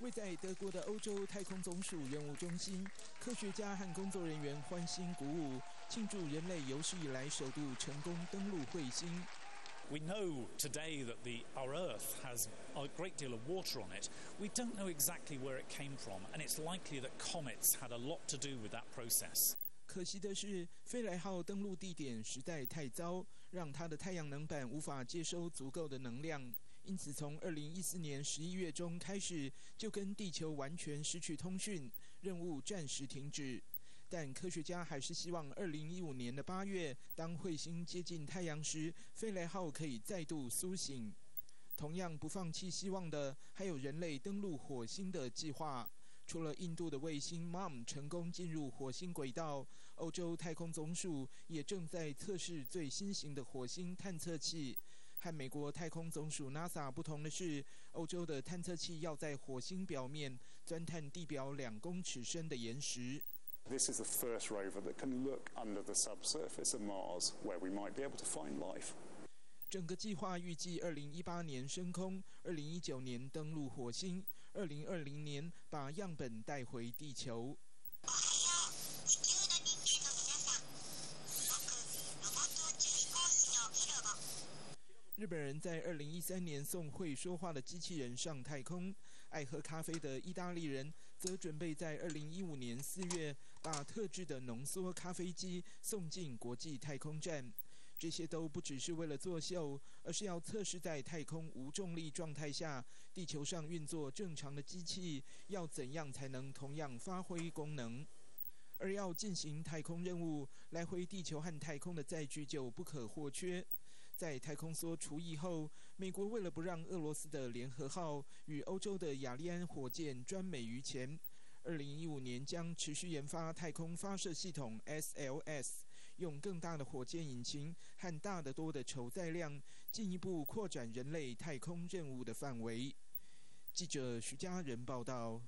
位在德国的欧洲太空总署任务中心，科学家和工作人员欢欣鼓舞，庆祝人类有史以来首度成功登陆彗星。We know today that the, our Earth has a great deal of water on it. We don't know exactly where it came from, and it's likely that comets had a lot to do with that process. 可惜的是，飞来号登陆地点实在太糟，让它的太阳能板无法接收足够的能量。因此，从二零一四年十一月中开始，就跟地球完全失去通讯，任务暂时停止。但科学家还是希望二零一五年的八月，当彗星接近太阳时，飞雷号可以再度苏醒。同样不放弃希望的，还有人类登陆火星的计划。除了印度的卫星 MOM 成功进入火星轨道，欧洲太空总署也正在测试最新型的火星探测器。和美国太空总署 NASA 不同的是，欧洲的探测器要在火星表面钻探地表两公尺深的岩石。This is the first rover that can look under the subsurface of Mars, where we might be able to find life. 整个计划预计二零一八年升空，二零一九年登陆火星，二零二零年把样本带回地球。日本人在二零一三年送会说话的机器人上太空，爱喝咖啡的意大利人则准备在二零一五年四月把特制的浓缩咖啡机送进国际太空站。这些都不只是为了作秀，而是要测试在太空无重力状态下，地球上运作正常的机器要怎样才能同样发挥功能。而要进行太空任务，来回地球和太空的载具就不可或缺。在太空梭除役后，美国为了不让俄罗斯的联合号与欧洲的雅利安火箭专美于前。二零一五年将持续研发太空发射系统 SLS，用更大的火箭引擎和大得多的筹载量，进一步扩展人类太空任务的范围。记者徐佳仁报道。